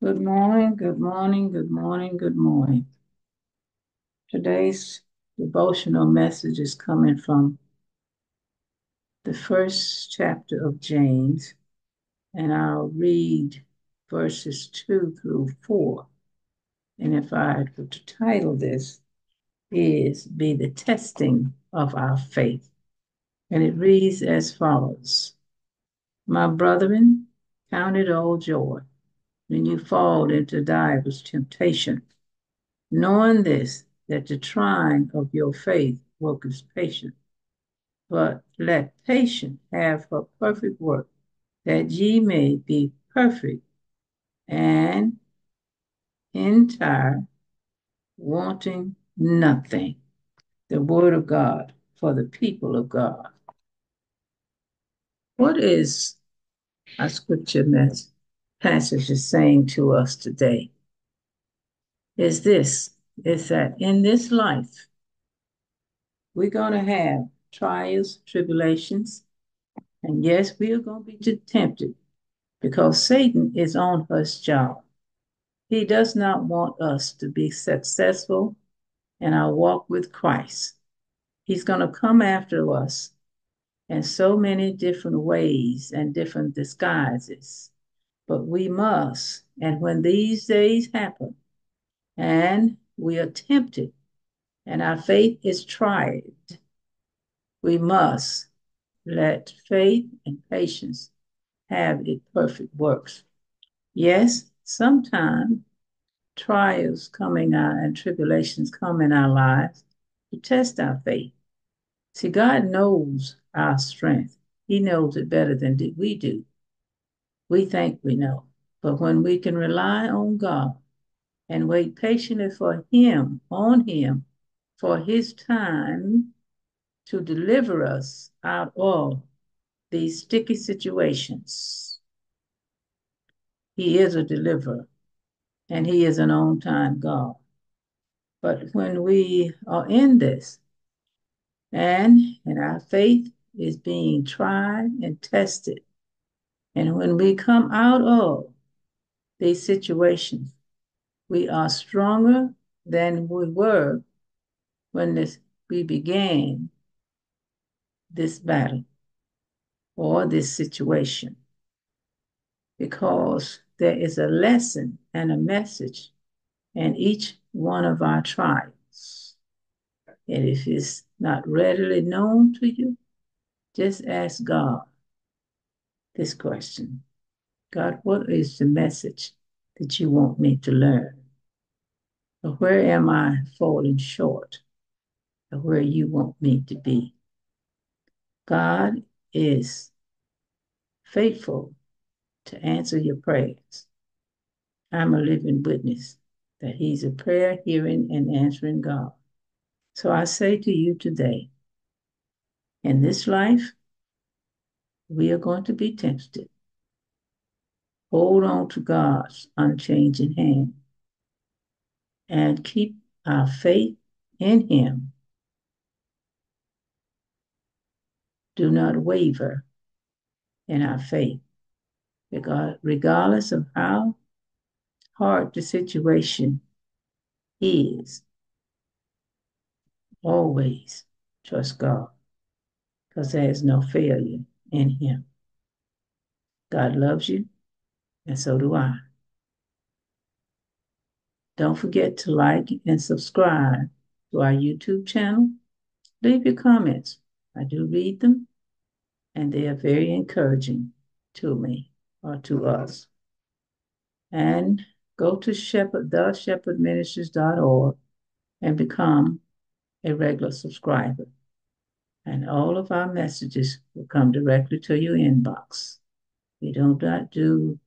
Good morning, good morning, good morning, good morning. Today's devotional message is coming from the first chapter of James, and I'll read verses 2 through 4. And if I were to title this, is Be the Testing of Our Faith. And it reads as follows My brethren, count it all joy when you fall into divers temptation, knowing this, that the trying of your faith worketh patience. But let patience have her perfect work, that ye may be perfect and entire, wanting nothing. The word of God for the people of God. What is our scripture passage is saying to us today? Is this is that in this life we're going to have trials, tribulations, and yes, we are going to be tempted because Satan is on his job. He does not want us to be successful in our walk with Christ. He's going to come after us in so many different ways and different disguises. But we must, and when these days happen and we are tempted and our faith is tried, we must let faith and patience have its perfect works. Yes, sometimes trials coming out and tribulations come in our lives to test our faith. See, God knows our strength. He knows it better than we do. We think we know. But when we can rely on God and wait patiently for Him, on Him, for His time to deliver us out of these sticky situations, He is a deliverer and He is an on time God. But when we are in this, and and our faith is being tried and tested, and when we come out of these situations, we are stronger than we were when this, we began this battle or this situation because there is a lesson and a message in each one of our trials. And if it's not readily known to you, just ask God this question God, what is the message that you want me to learn? Or where am I falling short? Or where you want me to be? God is faithful to answer your prayers. I'm a living witness that He's a prayer hearing and answering God. So I say to you today, in this life, we are going to be tempted. Hold on to God's unchanging hand and keep our faith in Him. Do not waver in our faith, regardless of how hard the situation is, always trust God, because there is no failure in Him. God loves you, and so do I. Don't forget to like and subscribe to our YouTube channel. Leave your comments. I do read them, and they are very encouraging to me or to us. And go to shepherd, theshepherdministries.org and become a regular subscriber. And all of our messages will come directly to your inbox. We do not do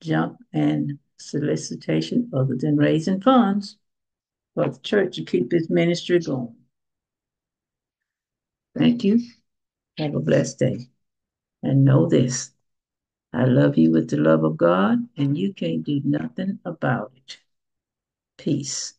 junk and solicitation other than raising funds for the church to keep its ministry going. Thank you. Have a blessed day. And know this I love you with the love of God, and you can't do nothing about it. Peace.